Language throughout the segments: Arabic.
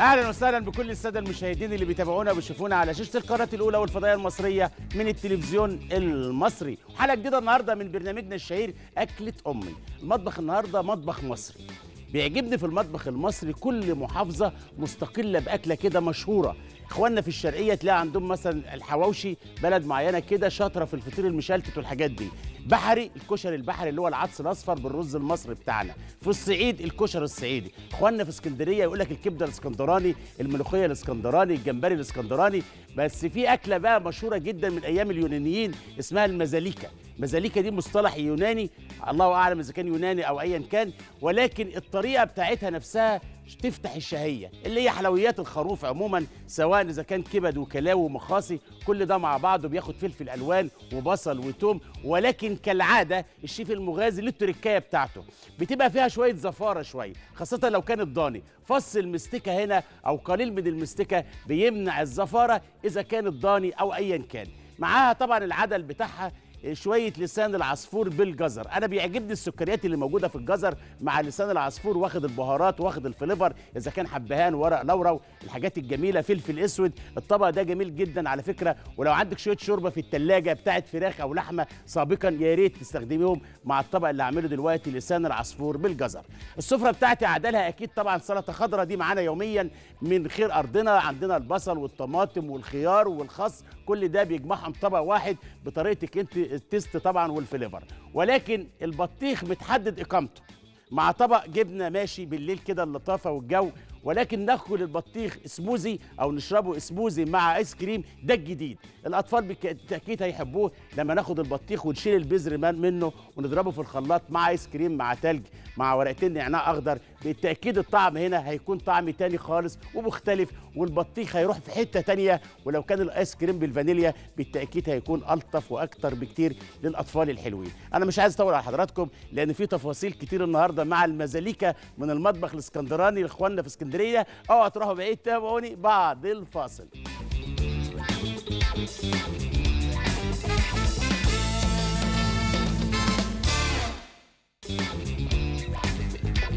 أهلا وسهلا بكل السادة المشاهدين اللي بيتابعونا وبيشوفونا على شاشة القناة الأولى والفضائية المصرية من التلفزيون المصري. حلقة جديدة النهارده من برنامجنا الشهير أكلة أمي. المطبخ النهارده مطبخ مصري. بيعجبني في المطبخ المصري كل محافظة مستقلة بأكلة كده مشهورة. إخواننا في الشرقية تلاقي عندهم مثلا الحواوشي بلد معينة كده شاطرة في الفطير المشلتت والحاجات دي. بحري الكشري البحري اللي هو العدس الأصفر بالرز المصري بتاعنا. في الصعيد الكشري الصعيدي. إخواننا في اسكندرية يقول لك الكبدة الإسكندراني الملوخية الإسكندراني الجمبري الإسكندراني. بس في أكلة بقى مشهورة جدا من أيام اليونانيين اسمها المزاليكا. المزاليكا دي مصطلح يوناني الله أعلم إذا كان يوناني أو ايا كان ولكن الطريقة بتاعتها نفسها تفتح الشهية اللي هي حلويات الخروف عموما سواء إذا كان كبد وكلاوي ومخاصي كل ده مع بعضه بياخد فلفل ألوان وبصل وتوم ولكن كالعادة الشيف المغازي له التركايه بتاعته. بتبقى فيها شوية زفارة شوية خاصة لو كانت ضاني فص المستكة هنا أو قليل من المستكة بيمنع الزفارة إذا كانت ضاني أو ايا كان. معاها طبعا العدل بتاعها شوية لسان العصفور بالجزر. أنا بيعجبني السكريات اللي موجودة في الجزر مع لسان العصفور واخد البهارات واخد الفليفر إذا كان حبهان ورق لورا الحاجات الجميلة فلفل أسود. الطبق ده جميل جدا على فكرة. ولو عندك شوية شوربة في الثلاجه بتاعت فراخ أو لحمة سابقا يا ريت تستخدميهم مع الطبق اللي هعمله دلوقتي لسان العصفور بالجزر. السفرة بتاعتي عدلها أكيد طبعا سلطة خضراء دي معانا يوميا من خير أرضنا. عندنا البصل والطماطم والخيار والخس كل ده بيجمعهم طبق واحد بطريقتك انت ال taste طبعا وال flavor. ولكن البطيخ متحدد إقامته مع طبق جبنة ماشي بالليل كده اللطافة والجو ولكن ناكل البطيخ سموزي أو نشربه سموزي مع آيس كريم ده الجديد. الأطفال بالتأكيد هيحبوه لما ناخد البطيخ ونشيل البذر منه ونضربه في الخلاط مع آيس كريم مع تلج. مع ورقتين نعناع أخضر. بالتأكيد الطعم هنا هيكون طعم تاني خالص ومختلف والبطيخ هيروح في حتة تانية. ولو كان الآيس كريم بالفانيليا بالتأكيد هيكون ألطف وأكتر بكتير للأطفال الحلوين. أنا مش عايز أطول على حضراتكم لأن في تفاصيل كتير النهارده مع المزاليكا من المطبخ الإسكندراني لإخواننا في إسكندرية. اوعوا تروحوا بعيد تابعوني بعد الفاصل.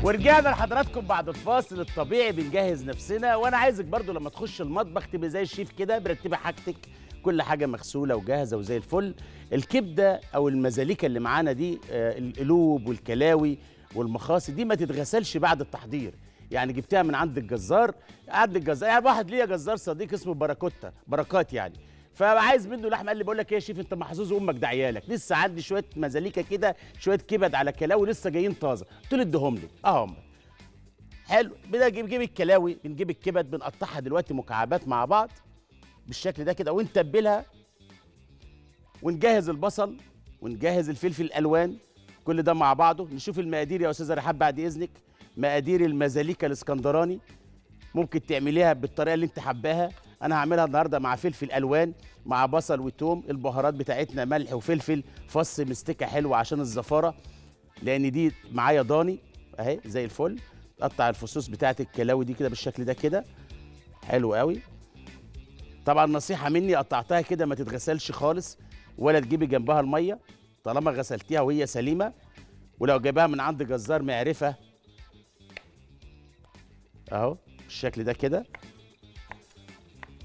ورجعنا لحضراتكم بعد الفاصل الطبيعي بنجهز نفسنا. وأنا عايزك برضو لما تخش المطبخ تبقى زي الشيف كده مرتبة حاجتك كل حاجة مغسولة وجاهزة وزي الفل. الكبدة أو المزاليكا اللي معانا دي آه القلوب والكلاوي والمخاصي دي ما تتغسلش بعد التحضير. يعني جبتها من عند الجزار. عند الجزار يعني واحد ليا جزار صديق اسمه باراكوتا بركات يعني. فعايز منه لحمه قال لي بقول لك إيه يا شيف أنت محظوظ أمك داعيالك لسه عندي شوية مزاليكا كده شوية كبد على كلاوي لسه جايين طازة. قلت له اديهم لي. اهم حلو. بدنا نجيب نجيب الكلاوي بنجيب الكبد بنقطعها دلوقتي مكعبات مع بعض بالشكل ده كده ونتبلها ونجهز البصل ونجهز الفلفل الألوان كل ده مع بعضه. نشوف المقادير يا أستاذة رحاب بعد إذنك. مقادير المزاليكا الإسكندراني ممكن تعمليها بالطريقة اللي أنت حباها. أنا هعملها النهارده مع فلفل الوان مع بصل وتوم البهارات بتاعتنا ملح وفلفل فص مستكة حلوة عشان الزفارة لأن دي معايا ضاني اهي زي الفل قطع الفصوص بتاعت الكلاوي دي كده بالشكل ده كده حلو قوي. طبعا نصيحة مني قطعتها كده ما تتغسلش خالص ولا تجيبي جنبها المية طالما غسلتيها وهي سليمة ولو جايباها من عند جزار معرفة اهو بالشكل ده كده.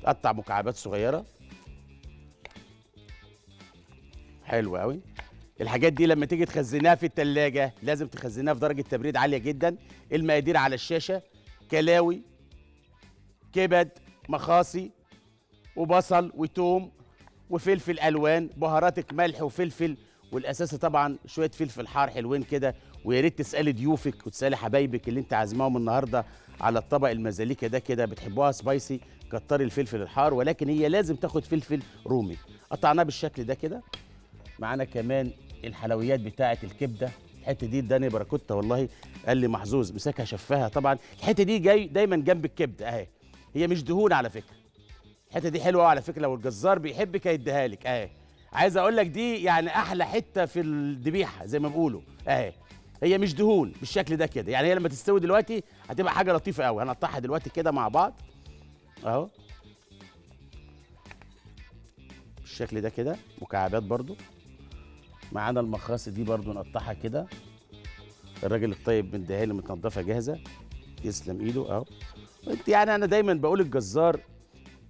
قطع مكعبات صغيرة. حلو قوي الحاجات دي لما تيجي تخزنها في التلاجة لازم تخزنها في درجة تبريد عالية جدا. المقادير على الشاشة كلاوي كبد مخاصي وبصل وتوم وفلفل ألوان بهاراتك ملح وفلفل والأساسي طبعا شوية فلفل حار حلوين كده. ويا ريت تسألي ضيوفك وتسألي حبايبك اللي انت عازماهم النهارده على الطبق المزاليكا ده كده بتحبوها سبايسي كتري الفلفل الحار ولكن هي لازم تاخد فلفل رومي. قطعناه بالشكل ده كده. معانا كمان الحلويات بتاعه الكبدة. الحتة دي اداني باراكوتا والله. قال لي محظوظ مسكها شفاها طبعا. الحتة دي جاي دايما جنب الكبدة أهي. هي مش دهون على فكرة. الحتة دي حلوة على فكرة. لو الجزار بيحبك هيديها لك أهي. عايز أقول لك دي يعني أحلى حتة في الذبيحه زي ما بيقولوا. أهي. هي مش دهون بالشكل ده كده. يعني هي لما تستوي دلوقتي هتبقى حاجة لطيفة قوي هنقطعها دلوقتي كده مع بعض. أهو. بالشكل ده كده. مكعبات برضو. معانا المخاصي دي برضو نقطعها كده. الراجل الطيب من دهالي متنضفة جاهزة. يسلم إيده. أهو. انت يعني أنا دايما بقول الجزار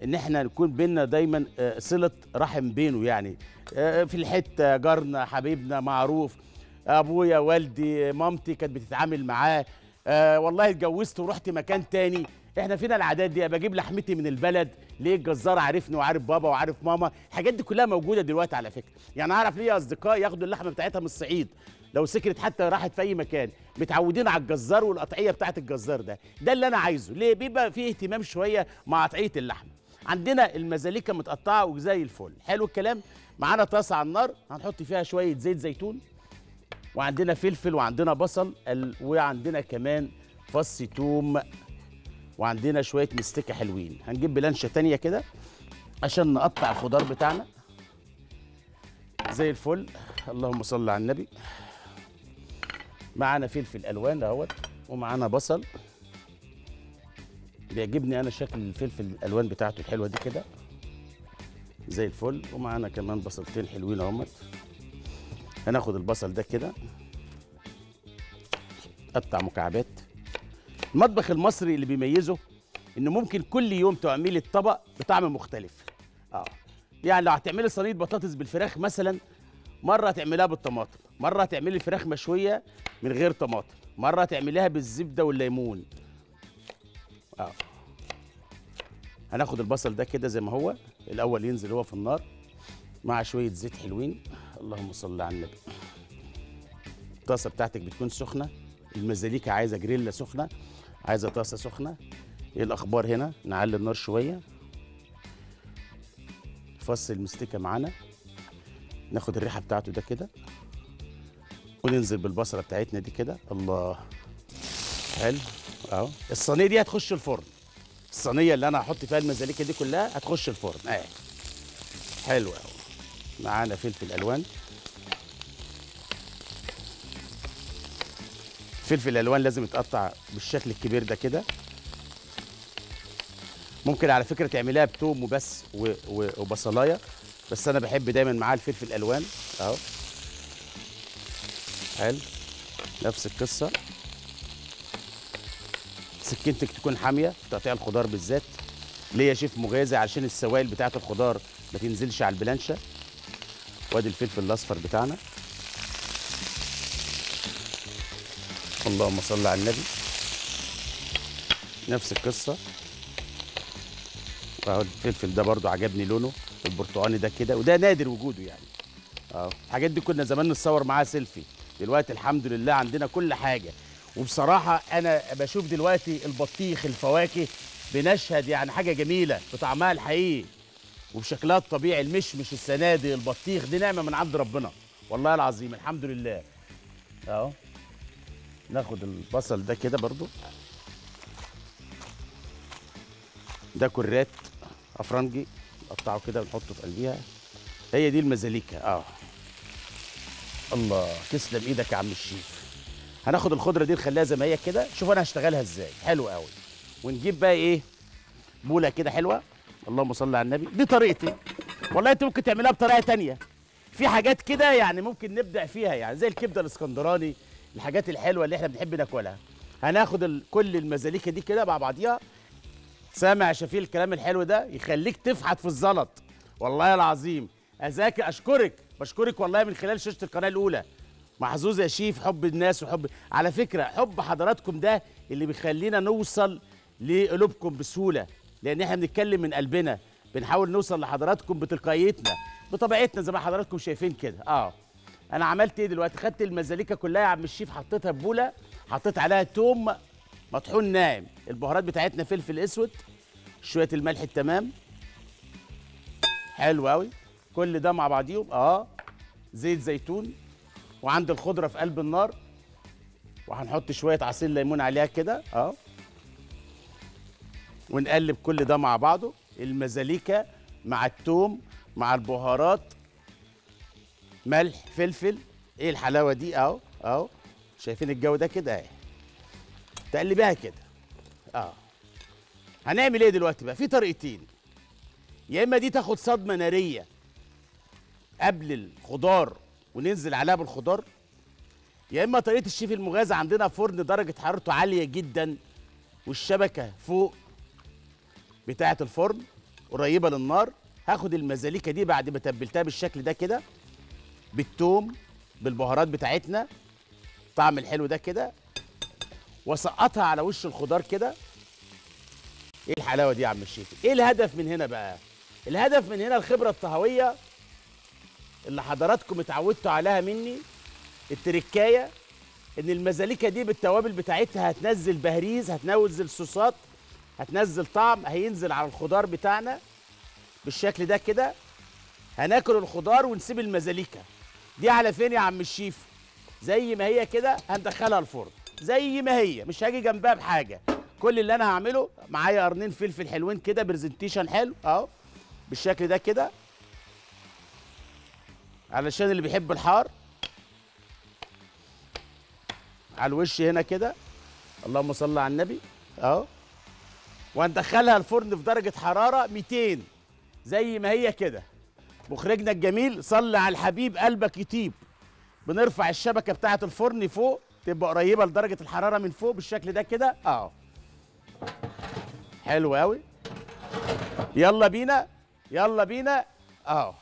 إن إحنا نكون بينا دايما آه، صلة رحم بينه يعني. آه، في الحتة جارنا حبيبنا معروف. أبويا والدي مامتي كانت بتتعامل معاه. آه والله اتجوزت ورحت مكان تاني. إحنا فينا العادات دي بجيب لحمتي من البلد. ليه الجزار عارفني وعارف بابا وعارف ماما؟ الحاجات دي كلها موجودة دلوقتي على فكرة. يعني أعرف ليه أصدقاء ياخدوا اللحمة بتاعتها من الصعيد. لو سكرت حتى راحت في أي مكان. متعودين على الجزار والقطعية بتاعت الجزار ده. ده اللي أنا عايزه. ليه؟ بيبقى فيه اهتمام شوية مع قطعية اللحمة. عندنا المزاليكا متقطعة وزي الفل. حلو الكلام؟ معانا طاسة على النار. هنحط فيها شوية زيت زيتون. وعندنا فلفل وعندنا بصل وعندنا كمان فص توم وعندنا شوية مستكة حلوين. هنجيب بلانشة تانية كده عشان نقطع الخضار بتاعنا. زي الفل. اللهم صل على النبي. معانا فلفل ألوان اهوت ومعانا بصل. بيعجبني أنا شكل الفلفل الألوان بتاعته الحلوة دي كده. زي الفل. ومعانا كمان بصلتين حلوين اهمت هناخد البصل ده كده. قطع مكعبات. المطبخ المصري اللي بيميزه إنه ممكن كل يوم تعملي الطبق بطعم مختلف. آه. يعني لو هتعملي صينية بطاطس بالفراخ مثلا مرة هتعمليها بالطماطم مرة هتعملي الفراخ مشوية من غير طماطم مرة هتعمليها بالزبدة والليمون. آه. هناخد البصل ده كده زي ما هو الأول ينزل هو في النار. مع شوية زيت حلوين. اللهم صل على النبي. الطاسه بتاعتك بتكون سخنة. المزاليكا عايزة جريلا سخنة. عايزة طاسة سخنة. إيه الأخبار هنا؟ نعلي النار شوية. فص المستكة معانا. ناخد الريحة بتاعته ده كده. وننزل بالبصلة بتاعتنا دي كده. الله. حلو. أهو. الصينية دي هتخش الفرن. الصينية اللي أنا هحط فيها المزاليكا دي كلها هتخش الفرن. أهي. حلو قوي معانا فلفل ألوان. فلفل الالوان لازم يتقطع بالشكل الكبير ده كده. ممكن على فكرة تعمليها بتوم وبس وبصلاية بس أنا بحب دايما معاه الفلفل الالوان أهو. حلو. نفس القصة. سكينتك تكون حامية تقطيع الخضار بالذات. ليه يا شيف مغازي عشان السوائل بتاعة الخضار ما تنزلش على البلانشة. وادي الفلفل الأصفر بتاعنا. اللهم صل على النبي. نفس القصة. أهو الفلفل ده برضو عجبني لونه. البرتقاني ده كده وده نادر وجوده يعني. آه الحاجات دي كنا زمان نتصور معاها سيلفي. دلوقتي الحمد لله عندنا كل حاجة. وبصراحة أنا بشوف دلوقتي البطيخ الفواكه بنشهد يعني حاجة جميلة بطعمها الحقيقي. وبشكلها الطبيعي المشمش السنادي البطيخ دي نعمة من عند ربنا. والله العظيم الحمد لله. أهو. ناخد البصل ده كده برضو. ده كرات أفرنجي نقطعه كده ونحطه في قلبيها. هي دي المزاليكا. أه. الله تسلم إيدك يا عم الشيف هناخد الخضرة دي نخليها زي ما هي كده. شوف أنا هشتغلها إزاي. حلو قوي ونجيب بقى إيه؟ بولة كده حلوة. اللهم صل على النبي دي طريقتي والله انت ممكن تعملها بطريقة تانية. في حاجات كده يعني ممكن نبدع فيها يعني زي الكبدة الإسكندراني الحاجات الحلوة اللي إحنا بنحب ناكلها. هناخد. كل المزاليكا دي كده مع بعضيها. سامع يا شفيق الكلام الحلو ده يخليك تفحت في الزلط. والله العظيم. اذاكر أشكرك بشكرك والله من خلال شاشة القناة الأولى. محظوظ يا شيف حب الناس وحب على فكرة حب حضراتكم ده اللي بيخلينا نوصل لقلوبكم بسهولة. لأن إحنا بنتكلم من قلبنا بنحاول نوصل لحضراتكم بطبيعتنا بطبيعتنا زي ما حضراتكم شايفين كده. آه. أنا عملت إيه دلوقتي؟ خدت المزاليكا كلها يا عم الشيف حطيتها في بولة حطيت عليها توم مطحون ناعم. البهارات بتاعتنا فلفل أسود شوية الملح التمام. حلو قوي كل ده مع بعضيهم. آه. زيت زيتون. وعند الخضرة في قلب النار. وهنحط شوية عصير ليمون عليها كده. آه. ونقلب كل ده مع بعضه. المزاليكا مع التوم مع البهارات. ملح فلفل. إيه الحلاوة دي؟ اهو اهو. شايفين الجو ده كده اهي. تقلبيها كده. آه. هنعمل إيه دلوقتي بقى؟ في طريقتين. يا اما دي تاخد صدمة نارية قبل الخضار وننزل عليها بالخضار. يا اما طريقة الشيف المغازي عندنا فرن درجة حرارته عالية جدا والشبكة فوق. بتاعة الفرن قريبة للنار. هاخد المزاليكه دي بعد ما تبلتها بالشكل ده كده بالثوم بالبهارات بتاعتنا الطعم الحلو ده كده واسقطها على وش الخضار كده. إيه الحلاوة دي يا عم الشيف إيه الهدف من هنا بقى؟ الهدف من هنا الخبرة الطهوية اللي حضراتكم اتعودتوا عليها مني التركاية إن المزاليكه دي بالتوابل بتاعتها هتنزل بهريز هتنزل صوصات هتنزل طعم هينزل على الخضار بتاعنا بالشكل ده كده. هناكل الخضار ونسيب المزاليكه دي على فين يا عم الشيف؟ زي ما هي كده هندخلها الفرن. زي ما هي مش هاجي جنبها بحاجة. كل اللي أنا هعمله معايا قرنين فلفل حلوين كده برزنتيشن حلو أهو بالشكل ده كده. علشان اللي بيحب الحار. على الوش هنا كده. اللهم صل على النبي. أهو. وهندخلها الفرن في درجة حرارة 200 زي ما هي كده. مخرجنا الجميل صلي على الحبيب قلبك يطيب. بنرفع الشبكة بتاعة الفرن فوق تبقى قريبة لدرجة الحرارة من فوق بالشكل ده كده. آه حلو قوي يلا بينا يلا بينا. آه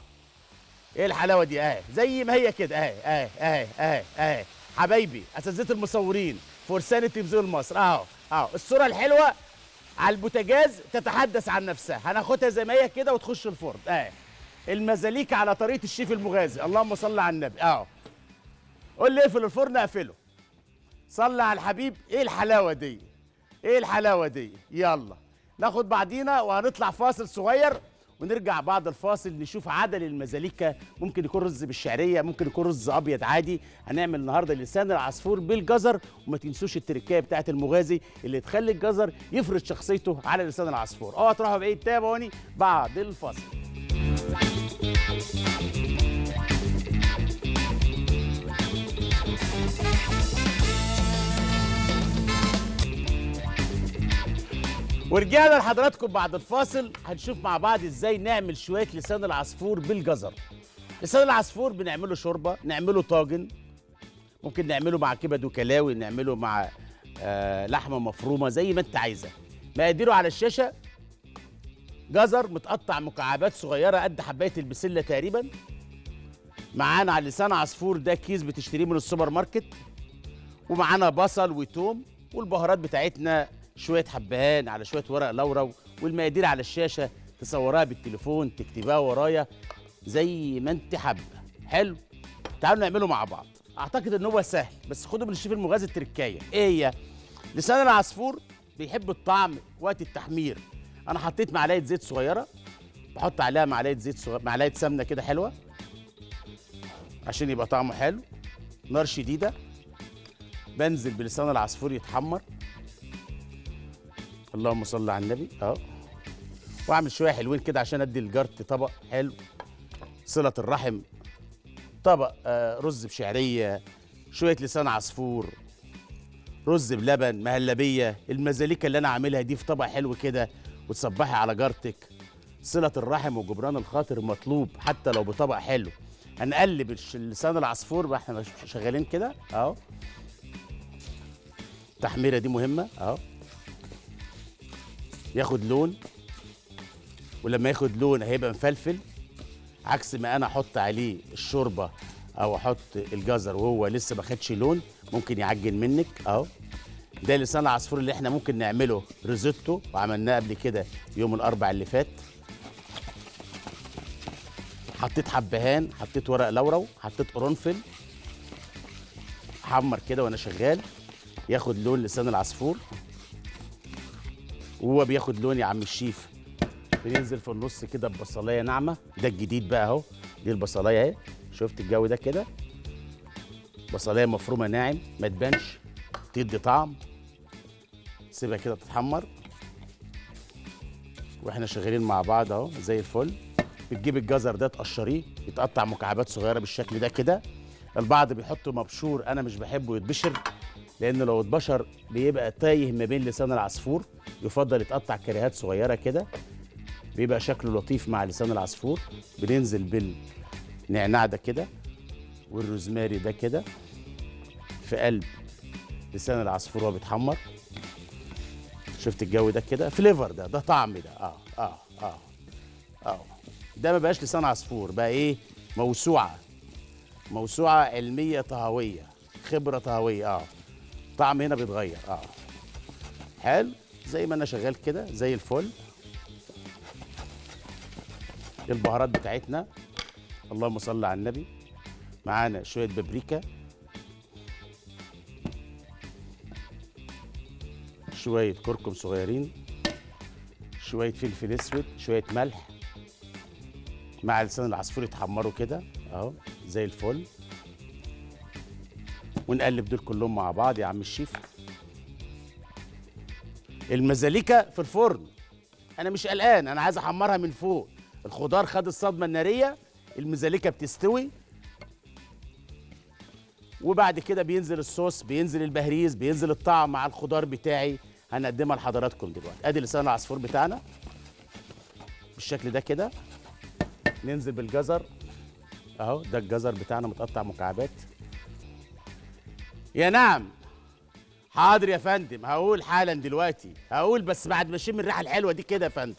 إيه الحلاوة دي؟ أهي. زي ما هي كده. أهي أهي أهي أهي أهي. حبايبي أساتذة المصورين فرسان التلفزيون مصر أهو أهو. الصورة الحلوة على البوتاجاز تتحدث عن نفسها. هناخدها زي ما هي كده وتخش الفرن. اهي. المزاليك على طريقة الشيف المغازي. اللهم صل على النبي. اهو. قول لي اقفل الفرن اقفله. صلي على الحبيب. إيه الحلاوة دي؟ إيه الحلاوة دي؟ يلا. ناخد بعضينا وهنطلع فاصل صغير. ونرجع بعد الفاصل نشوف عدل المزاليكا. ممكن يكون رز بالشعرية ممكن يكون رز أبيض عادي. هنعمل النهارده لسان العصفور بالجزر. وما تنسوش التركايه بتاعت المغازي اللي تخلي الجزر يفرض شخصيته على لسان العصفور. اوعى تروحوا بعيد تابعوني بعد الفاصل. ورجعنا لحضراتكم بعد الفاصل. هنشوف مع بعض إزاي نعمل شوية لسان العصفور بالجزر. لسان العصفور بنعمله شوربة نعمله طاجن ممكن نعمله مع كبد وكلاوي نعمله مع آه لحمة مفرومة زي ما أنت عايزة. مقاديره على الشاشة. جزر متقطع مكعبات صغيرة قد حباية البسلة تقريبا. معانا على لسان عصفور ده كيس بتشتريه من السوبر ماركت. ومعانا بصل وتوم والبهارات بتاعتنا شوية حبهان على شوية ورق لورا والمقادير على الشاشة تصورها بالتليفون تكتبها ورايا زي ما انت حابة. حلو؟ تعالوا نعمله مع بعض. أعتقد إن هو سهل بس خدوا من الشيف المغازي التركايه إيه هي لسان العصفور بيحب الطعم وقت التحمير. أنا حطيت معلقة زيت صغيرة بحط عليها معلقة زيت صغيره معلقة سمنة كده حلوة عشان يبقى طعمه حلو نار شديدة. بنزل بلسان العصفور يتحمر. اللهم صل على النبي. أهو. واعمل شوية حلوين كده عشان أدي الجرت طبق حلو. صلة الرحم. طبق آه رز بشعرية. شوية لسان عصفور. رز بلبن مهلبية. المزاليكه اللي أنا عاملها دي في طبق حلو كده. وتصبحي على جارتك صلة الرحم وجبران الخاطر مطلوب حتى لو بطبق حلو. هنقلب لسان العصفور بقى إحنا شغالين كده. أهو. التحميرة دي مهمة. أهو. ياخد لون ولما ياخد لون هيبقى مفلفل عكس ما أنا أحط عليه الشوربة أو أحط الجزر وهو لسه ما خدش لون ممكن يعجن منك أهو. ده لسان العصفور اللي إحنا ممكن نعمله ريزوتو وعملناه قبل كده يوم الأربع اللي فات. حطيت حبهان حطيت ورق لورو حطيت قرنفل حمر كده وأنا شغال ياخد لون لسان العصفور. وهو بياخد لون يا عم الشيف. بننزل في النص كده ببصلاية ناعمة. ده الجديد بقى اهو. دي البصلاية اهي. شفت الجو ده كده؟ بصلاية مفرومة ناعم ما تبانش. تدي طعم. سيبها كده تتحمر. وإحنا شغالين مع بعض اهو زي الفل. بتجيب الجزر ده تقشريه يتقطع مكعبات صغيرة بالشكل ده كده. البعض بيحطه مبشور أنا مش بحبه يتبشر. لأن لو اتبشر بيبقى تايه ما بين لسان العصفور يفضل يتقطع كريهات صغيرة كده بيبقى شكله لطيف مع لسان العصفور بننزل بالنعناع ده كده والروزماري ده كده في قلب لسان العصفور وهو بيتحمر. شفت الجو ده كده؟ فليفر ده ده طعم ده. آه آه آه آه. ده ما بقاش لسان عصفور بقى إيه؟ موسوعة. موسوعة علمية طهوية خبرة طهوية آه. طعم هنا بيتغير. آه. حلو. زي ما أنا شغال كده زي الفل. البهارات بتاعتنا. اللهم صل على النبي. معانا شوية بابريكا. شوية كركم صغيرين. شوية فلفل أسود. شوية ملح. مع لسان العصفور يتحمروا كده. أهو. زي الفل. ونقلب دول كلهم مع بعض يا عم الشيف. المزاليكا في الفرن. أنا مش قلقان أنا عايز أحمرها من فوق. الخضار خد الصدمة النارية المزاليكا بتستوي. وبعد كده بينزل الصوص بينزل البهريز بينزل الطعم مع الخضار بتاعي. هنقدمها لحضراتكم دلوقتي. أدي لسان العصفور بتاعنا. بالشكل ده كده. ننزل بالجزر. أهو ده الجزر بتاعنا متقطع مكعبات. يا نعم. حاضر يا فندم. هقول حالا دلوقتي. هقول بس بعد ما أشم الريحة الحلوة دي كده يا فندم.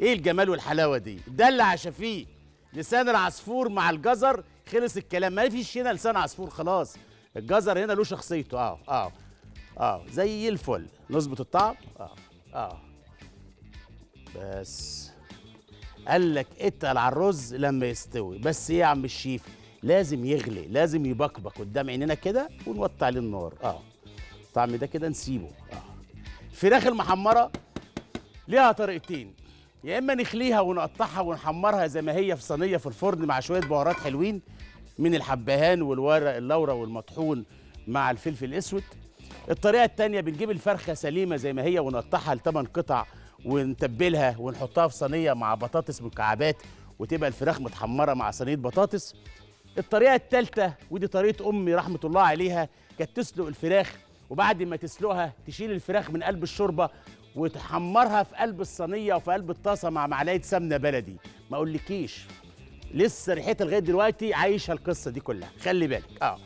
إيه الجمال والحلاوة دي؟ ده اللي عشا فيه لسان العصفور مع الجزر خلص الكلام. ما فيش هنا لسان عصفور خلاص. الجزر هنا له شخصيته. آه آه آه. زي الفل. نظبط الطعم؟ آه آه. بس. قال لك اتقل على الرز لما يستوي. بس إيه يا عم الشيف؟ لازم يغلي لازم يبقبق قدام عينينا كده ونوطي عليه النار. آه. الطعم ده كده نسيبه. آه. الفراخ المحمرة ليها طريقتين يا إما نخليها ونقطعها ونحمرها زي ما هي في صينية في الفرن مع شوية بهارات حلوين من الحبهان والورق اللورا والمطحون مع الفلفل الأسود. الطريقة التانية بنجيب الفرخة سليمة زي ما هي ونقطعها لثمان قطع ونتبلها ونحطها في صينية مع بطاطس مكعبات وتبقى الفراخ متحمرة مع صينية بطاطس. الطريقة الثالثه ودي طريقة أمي رحمة الله عليها كانت تسلق الفراخ وبعد ما تسلقها تشيل الفراخ من قلب الشوربة وتحمرها في قلب الصينية وفي قلب الطاسة مع معلقة سمنة بلدي. ما أقولكيش لسه ريحتها لغاية دلوقتي عايشة القصة دي كلها. خلي بالك. آه.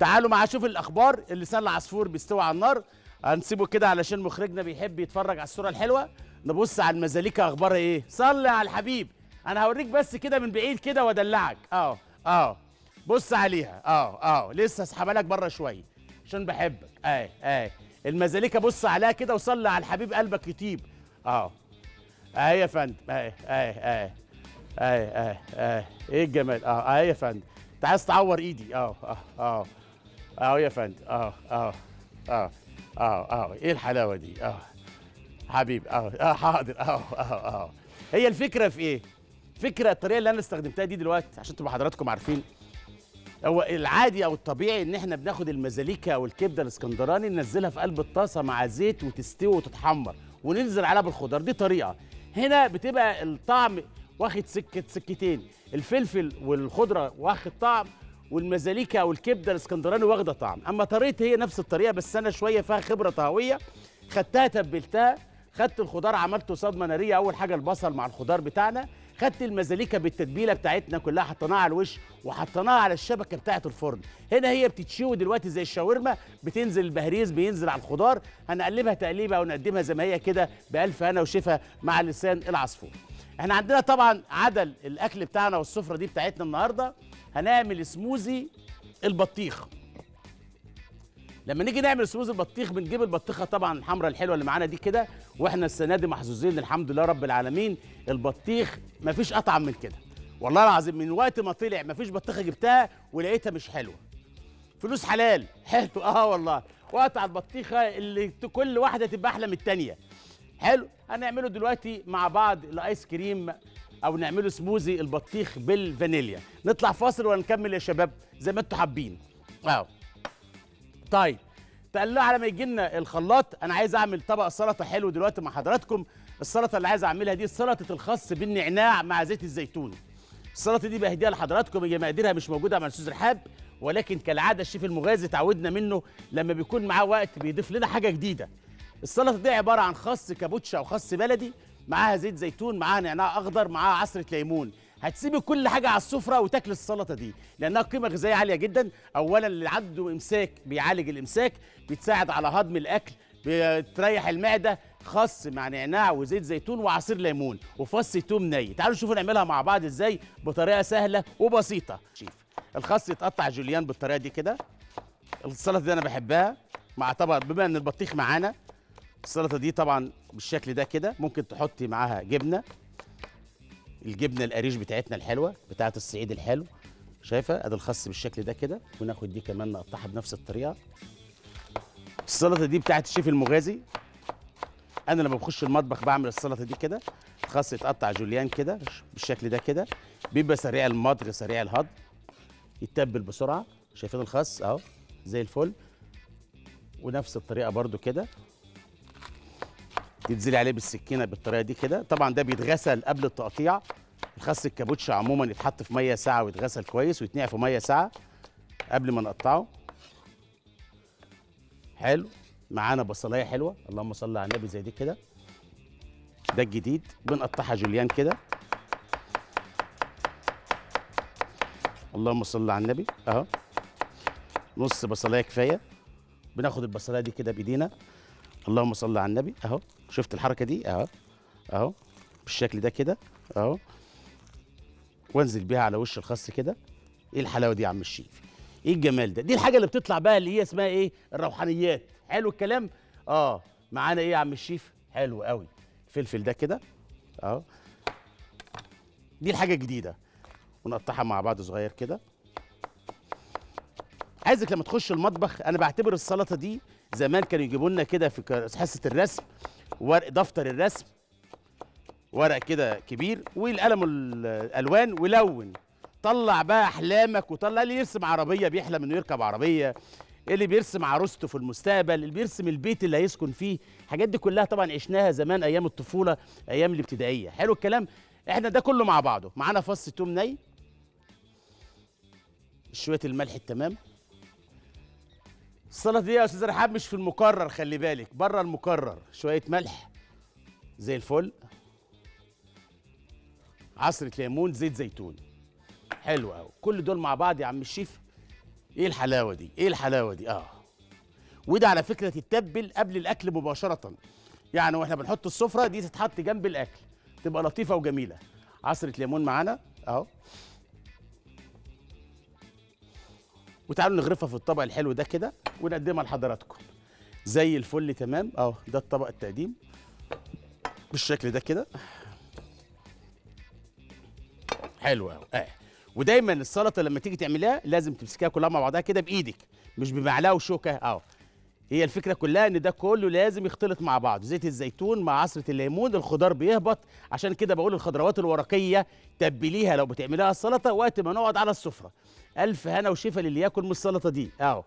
تعالوا معايا شوف الأخبار اللسان العصفور بيستوي على النار. هنسيبه كده علشان مخرجنا بيحب يتفرج على الصورة الحلوة. نبص على المزاليكا اخبارها إيه؟ صلي على الحبيب. أنا هوريك بس كده من بعيد كده وأدلعك. آه. آه. بص عليها. آه آه. لسه اسحبها لك بره شوية عشان بحبك. آه آه. المزاليكا بص عليها كده وصلي على الحبيب قلبك يطيب. آه. آه يا فندم. آه آه آه. آه آه آه. إيه الجمال؟ آه آه يا فندم. أنت عايز تعور إيدي. آه آه آه. آه يا فندم. آه آه. آه آه آه. إيه الحلاوة دي؟ آه. حبيبي آه آه حاضر. آه آه آه. هي الفكرة في إيه؟ فكرة الطريقة اللي أنا استخدمتها دي دلوقتي عشان تبقوا حضراتكم عارفين. هو العادي أو الطبيعي إن إحنا بناخد المزاليكا أو الكبده الإسكندراني ننزلها في قلب الطاسة مع زيت وتستوي وتتحمر وننزل عليها بالخضار. دي طريقة. هنا بتبقى الطعم واخد سكه سكتين. الفلفل والخضرة واخد طعم والمزاليكا أو الكبده الإسكندراني واخدة طعم. أما طريقتي هي نفس الطريقة بس أنا شوية فيها خبرة طهويه خدتها تبلتها خدت الخضار عملته صدمة نارية. أول حاجة البصل مع الخضار بتاعنا. خدت المزاليكا بالتتبيلة بتاعتنا كلها حطيناها على الوش وحطيناها على الشبكة بتاعة الفرن. هنا هي بتتشوي دلوقتي زي الشاورما بتنزل البهريز بينزل على الخضار. هنقلبها تقليبه ونقدمها زي ما هي كده بألف هنا وشفا مع لسان العصفور. إحنا عندنا طبعا عدل الأكل بتاعنا والسفرة دي بتاعتنا النهارده. هنعمل سموزي البطيخ. لما نيجي نعمل سموزي البطيخ بنجيب البطيخة طبعا الحمراء الحلوة اللي معانا دي كده وإحنا السنة دي محظوظين الحمد لله رب العالمين. البطيخ مفيش أطعم من كده. والله العظيم من وقت ما طلع مفيش بطيخة جبتها ولقيتها مش حلوة. فلوس حلال. حلو. آه والله. وقطع البطيخة اللي كل واحدة تبقى أحلى من الثانية حلو. هنعمله دلوقتي مع بعض الآيس كريم أو نعمله سموزي البطيخ بالفانيليا. نطلع فاصل ونكمل يا شباب زي ما أنتم حابين. آه. طيب تقلوا على ما يجي لنا الخلاط أنا عايز أعمل طبق سلطة حلو دلوقتي مع حضراتكم. السلطة اللي عايز أعملها دي سلطة الخس بالنعناع مع زيت الزيتون. السلطة دي بهديها لحضراتكم هي مقاديرها مش موجودة مع الأستاذ رحاب. ولكن كالعادة الشيف المغازي تعودنا منه لما بيكون معاه وقت بيضيف لنا حاجة جديدة. السلطة دي عبارة عن خس كابوتشا أو خس بلدي معاها زيت زيتون معاها نعناع أخضر معاها عصرة ليمون. هتسيبي كل حاجة على السفرة وتاكل السلطة دي لأنها قيمة غذائية عالية جدا. اولا اللي عنده امساك بيعالج الإمساك بتساعد على هضم الأكل بتريح المعدة خس مع نعناع وزيت زيتون وعصير ليمون وفص توم ني. تعالوا نشوفوا نعملها مع بعض إزاي بطريقة سهلة وبسيطة. شيف الخس يتقطع جوليان بالطريقة دي كده. السلطة دي أنا بحبها مع طبعا بما إن البطيخ معانا السلطة دي طبعا بالشكل ده كده ممكن تحطي معاها جبنة. الجبنة القريش بتاعتنا الحلوة بتاعت الصعيد الحلو. شايفة؟ أدي الخس بالشكل ده كده. وناخد دي كمان نقطعها بنفس الطريقة. السلطة دي بتاعت الشيف المغازي. أنا لما بخش المطبخ بعمل السلطة دي كده. الخس يتقطع جوليان كده بالشكل ده كده. بيبقى سريع المضغ سريع الهضم. يتبل بسرعة. شايفين الخس؟ أهو. زي الفل. ونفس الطريقة برده كده. تنزلي عليه بالسكينة بالطريقة دي كده. طبعا ده بيتغسل قبل التقطيع. الخس الكابوتشا عموما يتحط في مية ساعة ويتغسل كويس ويتنقع في مية ساعة قبل ما نقطعه. حلو. معانا بصلاية حلوة. اللهم صل على النبي زي دي كده. ده الجديد. بنقطعها جوليان كده. اللهم صل على النبي. أهو. نص بصلاية كفاية. بناخد البصلاية دي كده بإيدينا. اللهم صل على النبي أهو شفت الحركة دي؟ أهو أهو بالشكل ده كده أهو وانزل بيها على وش الخس كده. إيه الحلاوة دي يا عم الشيف؟ إيه الجمال ده؟ دي الحاجة اللي بتطلع بقى اللي هي اسمها إيه؟ الروحانيات. حلو الكلام؟ آه معانا إيه يا عم الشيف؟ حلو قوي الفلفل ده كده أهو. دي الحاجة الجديدة. ونقطعها مع بعض صغير كده. عايزك لما تخش المطبخ أنا بعتبر السلطة دي زمان كانوا يجيبوا لنا كده في حصة الرسم ورق دفتر الرسم ورق كده كبير والقلم الألوان ولون. طلع بقى أحلامك وطلع اللي يرسم عربية بيحلم إنه يركب عربية اللي بيرسم عروسته في المستقبل اللي بيرسم البيت اللي هيسكن فيه. الحاجات دي كلها طبعا عشناها زمان أيام الطفولة أيام الابتدائية. حلو الكلام؟ إحنا ده كله مع بعضه. معانا فص توم ني شوية الملح التمام. السلطه دي يا أستاذ رحاب مش في المكرر خلي بالك. بره المكرر. شوية ملح. زي الفل. عصرة ليمون زيت زيتون. حلو قوي كل دول مع بعض يا عم الشيف. إيه الحلاوة دي؟ إيه الحلاوة دي؟ آه. وده على فكرة تتبل قبل الأكل مباشرة. يعني وإحنا بنحط السفرة دي تتحط جنب الأكل. تبقى لطيفة وجميلة. عصرة ليمون معانا. أهو. وتعالوا نغرفها في الطبق الحلو ده كده ونقدمها لحضراتكم. زي الفل تمام؟ اهو ده الطبق التقديم. بالشكل ده كده. حلو قوي آه ودايما السلطة لما تيجي تعمليها لازم تمسكيها كلها مع بعضها كده بإيدك مش بمعلقة وشوكة. اهو. هي الفكرة كلها إن ده كله لازم يختلط مع بعض. زيت الزيتون مع عصرة الليمون الخضار بيهبط. عشان كده بقول الخضروات الورقية تبليها لو بتعمليها السلطة وقت ما نقعد على السفرة. ألف هنا وشفا للي ياكل من السلطة دي. أهو.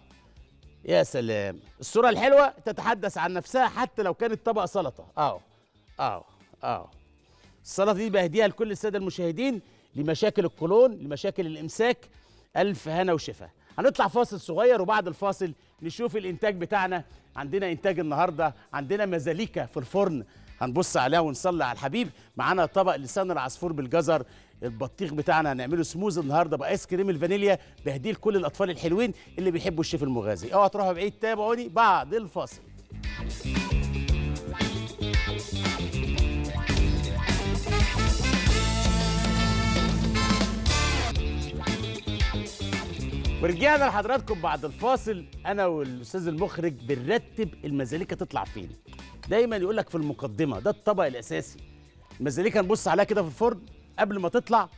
يا سلام. الصورة الحلوة تتحدث عن نفسها حتى لو كانت طبق سلطة. أهو. أهو. أهو. السلطة دي بهديها لكل السادة المشاهدين لمشاكل القولون لمشاكل الإمساك. ألف هنا وشفا. هنطلع فاصل صغير وبعد الفاصل نشوف الإنتاج بتاعنا. عندنا إنتاج النهارده عندنا مزاليكا في الفرن. هنبص عليها ونصلي على الحبيب. معانا طبق لسان العصفور بالجزر. البطيخ بتاعنا هنعمله سموز النهارده بآيس كريم الفانيليا. بهديه لكل الأطفال الحلوين اللي بيحبوا الشيف المغازي. اوعى تروحوا بعيد تابعوني بعد الفاصل. ورجعنا لحضراتكم بعد الفاصل. أنا والأستاذ المخرج بنرتب المزاليكا تطلع فين. دايما يقول لك في المقدمة ده الطبق الأساسي. المزاليكا نبص عليها كده في الفرن قبل ما تطلع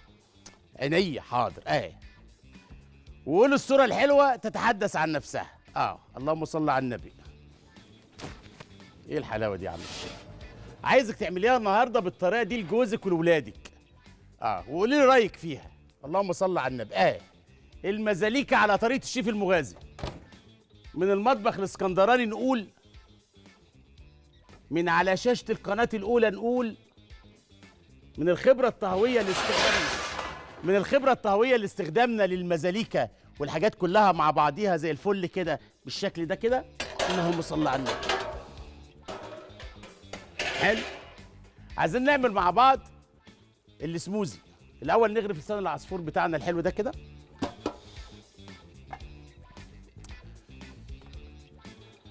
عينيا حاضر اهي وقول الصورة الحلوة تتحدث عن نفسها. آه اللهم صل على النبي. إيه الحلاوة دي يا عم؟ عايزك تعمليها النهارده بالطريقة دي لجوزك ولولادك. آه وقولي لي رأيك فيها. اللهم صل على النبي. آه. المزاليكا على طريقة الشيف المغازي. من المطبخ الاسكندراني نقول من على شاشة القناة الأولى نقول من الخبرة الطهوية لاستخدامنا من الخبرة الطهوية لاستخدامنا للمزاليكا والحاجات كلها مع بعضيها زي الفل كده بالشكل ده كده اللهم صل على النبي. حلو. عايزين نعمل مع بعض السموزي. الأول نغرف لسان العصفور بتاعنا الحلو ده كده.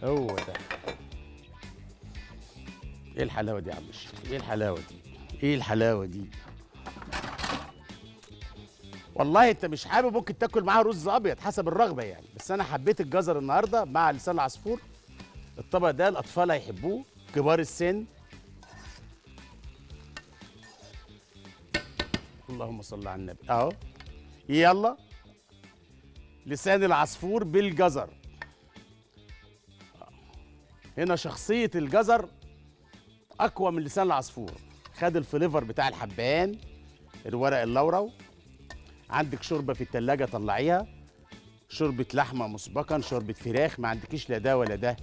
هو ده. إيه الحلاوة دي يا عم الشيخ؟ إيه الحلاوة دي؟ إيه الحلاوة دي؟ والله أنت مش حابب ممكن تاكل معاه رز أبيض حسب الرغبة يعني بس أنا حبيت الجزر النهارده مع لسان العصفور. الطبق ده الأطفال هيحبوه كبار السن. اللهم صل على النبي. أهو. يلا. لسان العصفور بالجزر. هنا شخصية الجزر أقوى من لسان العصفور. خد الفليفر بتاع الحبان الورق اللورو عندك شوربة في التلاجة طلعيها شوربة لحمة مسبقا شوربة فراخ ما عندكيش لا ده ولا ده.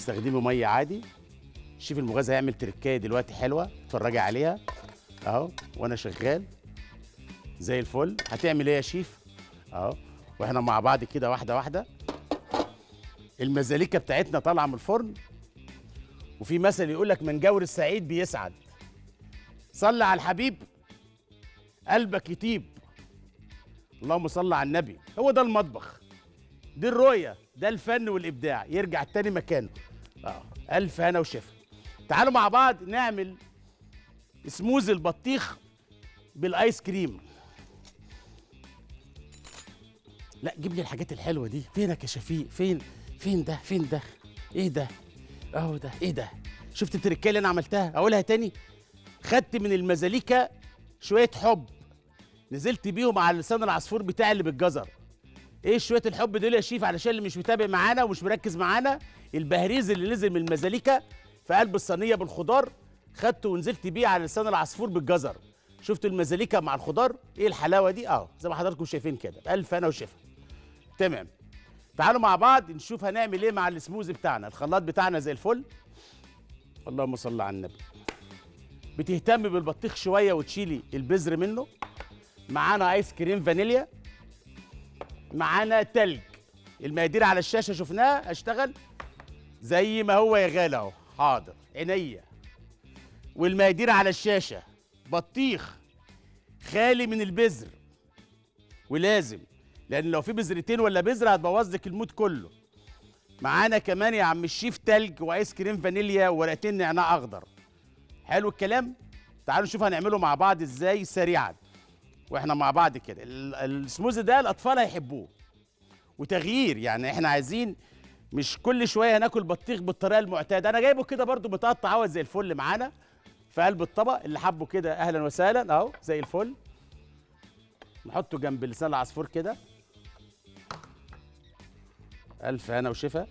استخدمي مية عادي. شيف المغازة هيعمل تركاية دلوقتي حلوة اتفرجي عليها. أهو وأنا شغال. زي الفل. هتعمل إيه يا شيف؟ أهو وإحنا مع بعض كده واحدة واحدة. المزاليكه بتاعتنا طالعة من الفرن. وفي مثل يقول لك من جور السعيد بيسعد. صلي على الحبيب قلبك يطيب. اللهم صل على النبي. هو ده المطبخ. دي الرؤية ده الفن والإبداع. يرجع تاني مكانه. آه. ألف هنا وشفا. تعالوا مع بعض نعمل سموز البطيخ بالآيس كريم. لا جيب لي الحاجات الحلوة دي. فينك يا شفيق؟ فين؟ فين ده؟ فين ده؟ إيه ده؟ أهو ده. إيه ده؟ شفت التركيه اللي أنا عملتها؟ أقولها تاني؟ خدت من المزاليكا شوية حب. نزلت بيهم على لسان العصفور بتاعي اللي بالجزر. إيه شوية الحب دول يا شيف؟ علشان اللي مش متابع معانا ومش مركز معانا البهريز اللي نزل من المزاليكا في قلب الصينية بالخضار خدته ونزلت بيه على لسان العصفور بالجزر. شفتوا المزاليكا مع الخضار؟ إيه الحلاوة دي؟ آه زي ما حضراتكم شايفين كده. الف أنا وشفا تمام. تعالوا مع بعض نشوف هنعمل إيه مع السموزي بتاعنا. الخلاط بتاعنا زي الفل. اللهم صل على النبي. بتهتم بالبطيخ شوية وتشيلي البذر منه. معانا ايس كريم فانيليا معانا تلج. المقادير على الشاشة شفناها. اشتغل زي ما هو يا غالي أهو. حاضر. عينيا. والمقادير على الشاشة. بطيخ خالي من البذر. ولازم. لأن لو في بذرتين ولا بذرة هتبوظ لك المود كله. معانا كمان يا عم الشيف تلج وآيس كريم فانيليا وورقتين نعناع أخضر. حلو الكلام؟ تعالوا نشوف هنعمله مع بعض إزاي سريعا. وإحنا مع بعض كده. ال- السموزي ده الأطفال هيحبوه. وتغيير يعني إحنا عايزين مش كل شوية هناكل بطيخ بالطريقة المعتادة. أنا جايبه كده برضو متقطع أهو زي الفل معانا. في قلب الطبق اللي حبه كده. أهلا وسهلا أهو زي الفل. نحطه جنب لسان العصفور كده. ألف هنا وشفا.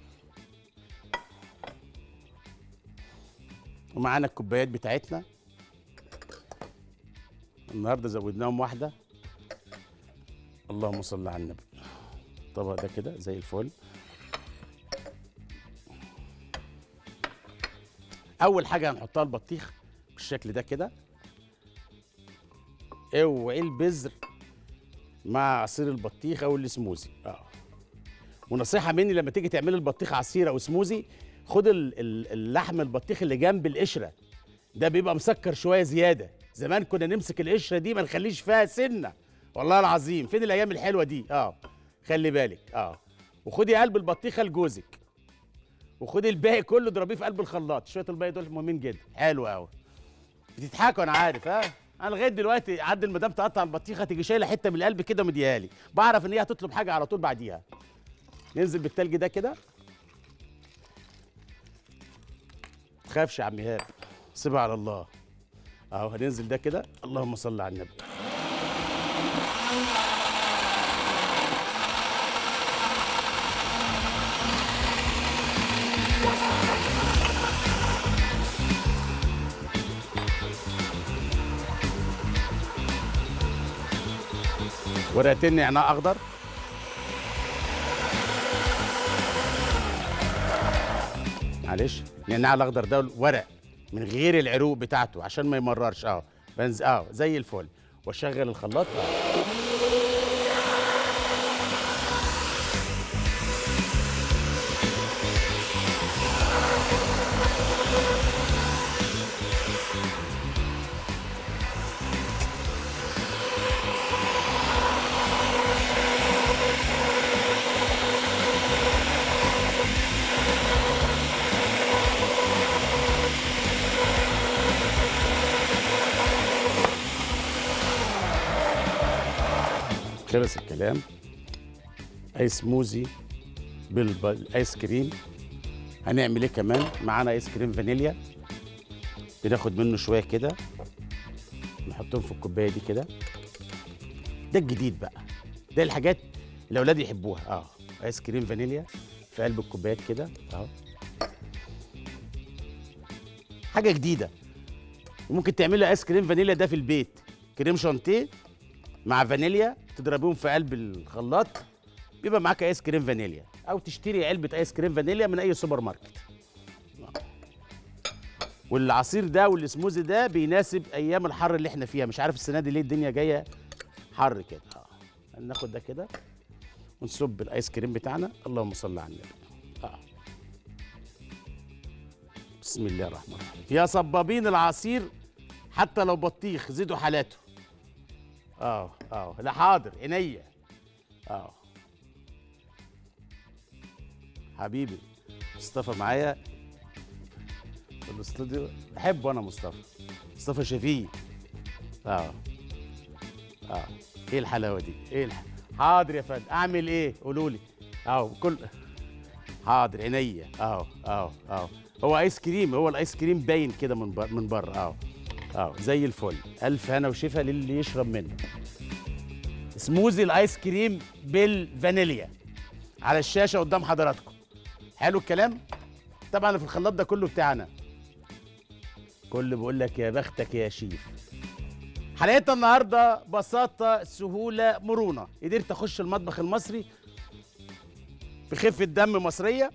ومعانا الكوبايات بتاعتنا. النهارده زودناهم واحدة. اللهم صل على النبي. الطبق ده كده زي الفل. أول حاجة هنحطها البطيخ بالشكل ده كده. اوعي البذر مع عصير البطيخ أو السموزي. آه. ونصيحة مني لما تيجي تعملي البطيخ عصير أو سموزي خد ال- ال- اللحم البطيخ اللي جنب القشرة. ده بيبقى مسكر شوية زيادة. زمان كنا نمسك القشرة دي ما نخليش فيها سنة. والله العظيم. فين الأيام الحلوة دي؟ آه. خلي بالك. آه. وخدي قلب البطيخه لجوزك. وخدي الباقي كله اضربيه في قلب الخلاط. شوية الباقي دول مهمين جدا. حلو قوي بتضحكوا أنا عارف. ها أنا لغاية دلوقتي عد المدام تقطع البطيخة تيجي شايلة حتة من القلب كده ومديها لي. بعرف إن هي هتطلب حاجة على طول بعديها. ننزل بالتلج ده كده. تخافش يا عم ايهاب سيبها على الله. اهو هننزل ده كده. اللهم صل على النبي. ورقتين نعناع أخضر. معلش النعناع الأخضر ده ورق من غير العروق بتاعته عشان ما يمررش. آه بنز آه زي الفل. واشغل الخلاط. آه خلص الكلام. ايس موزي بالايس كريم هنعمل إيه كمان؟ معانا ايس كريم فانيليا بناخد منه شوية كده. نحطهم في الكوباية دي كده. ده الجديد بقى. ده الحاجات اللي الاولاد يحبوها. آه. ايس كريم فانيليا في قلب الكوبايات كده. اهو حاجة جديدة. وممكن تعملي ايس كريم فانيليا ده في البيت. كريم شانتيه. مع فانيليا تضربيهم في قلب الخلاط بيبقى معاك ايس كريم فانيليا. أو تشتري علبة ايس كريم فانيليا من أي سوبر ماركت والعصير ده والسموزي ده بيناسب أيام الحر اللي إحنا فيها. مش عارف السنة دي ليه الدنيا جاية حر كده. آه. ناخد ده كده ونصب الايس كريم بتاعنا. اللهم صل على النبي. آه. بسم الله الرحمن الرحيم. يا صبابين العصير حتى لو بطيخ زيدوا حالاته. آه آه. لا حاضر. عينيا. آه. حبيبي مصطفى معايا؟ في الاستوديو. بحبه أنا مصطفى. مصطفى شفيق. آه. آه. إيه الحلاوة دي؟ إيه الح... حاضر يا فندم. أعمل إيه؟ قولوا لي. اهو كل حاضر. عينيا. اهو اهو اهو هو ايس كريم هو الايس كريم باين كده من بر... من بره. اهو اهو زي الفل. ألف هنا وشفا للي يشرب منه. سموزي الآيس كريم بالفانيليا على الشاشة قدام حضراتكم. حلو الكلام؟ طبعا في الخلاط ده كله بتاعنا. كل بيقول لك يا بختك يا شيف. حلقتنا النهارده بساطة سهولة مرونة. قدرت أخش المطبخ المصري بخفة دم مصرية؟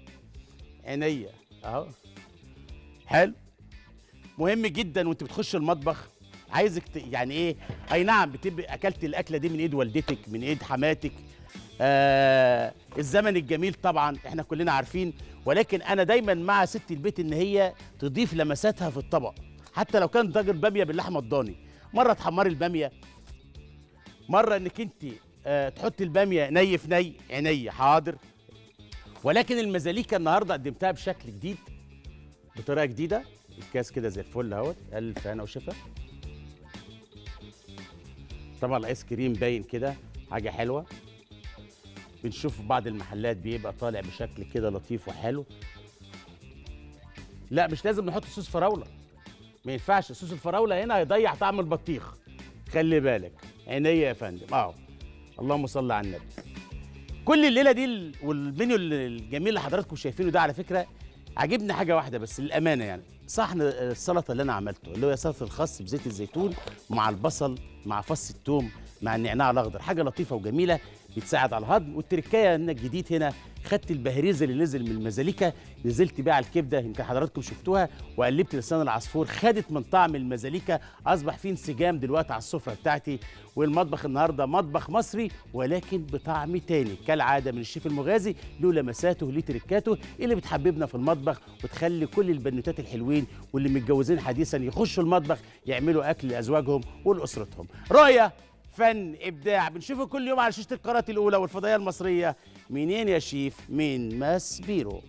عينيا. أهو. حلو. مهم جدا وأنت بتخش المطبخ عايزك ت... يعني إيه؟ أي نعم بتبقى أكلت الأكلة دي من إيد والدتك من إيد حماتك. آه الزمن الجميل طبعا إحنا كلنا عارفين. ولكن أنا دايما مع ست البيت إن هي تضيف لمساتها في الطبق. حتى لو كان طاجن بامية باللحمة الضاني. مرة تحمري البامية. مرة إنك أنت آه تحطي البامية ني في ني عيني حاضر. ولكن المزاليكا النهارده قدمتها بشكل جديد بطريقة جديدة. الكاس كده زي الفل اهوت ألف هنا وشفا. طبعا الآيس كريم باين كده حاجة حلوة. بنشوف بعض المحلات بيبقى طالع بشكل كده لطيف وحلو. لا مش لازم نحط صوص فراولة. ما ينفعش صوص الفراولة هنا هيضيع طعم البطيخ. خلي بالك. عينيا يا فندم. أهو. اللهم صل على النبي. كل الليلة دي ال- والمنيو الجميل اللي حضراتكم شايفينه ده على فكرة عجبني حاجة واحدة بس للأمانة يعني. صحن السلطة اللي أنا عملته اللي هو سلطة الخس بزيت الزيتون مع البصل مع فص الثوم مع النعناع الأخضر حاجة لطيفة وجميلة. بتساعد على الهضم. والتركايه انك جديد هنا. خدت البهريز اللي نزل من المزاليكا. نزلت بيه على الكبدة يمكن حضراتكم شفتوها. وقلبت لسان العصفور. خدت من طعم المزاليكا. أصبح فيه انسجام دلوقتي على السفرة بتاعتي والمطبخ النهارده مطبخ مصري ولكن بطعم تاني. كالعادة من الشيف المغازي له لمساته له تركاته اللي بتحببنا في المطبخ وتخلي كل البنوتات الحلوين واللي متجوزين حديثا يخشوا المطبخ يعملوا أكل لأزواجهم ولأسرتهم. رؤية فن إبداع. بنشوفه كل يوم على شاشة القناة الأولى والفضائية المصرية. منين يا شيف؟ من ماس بيرو.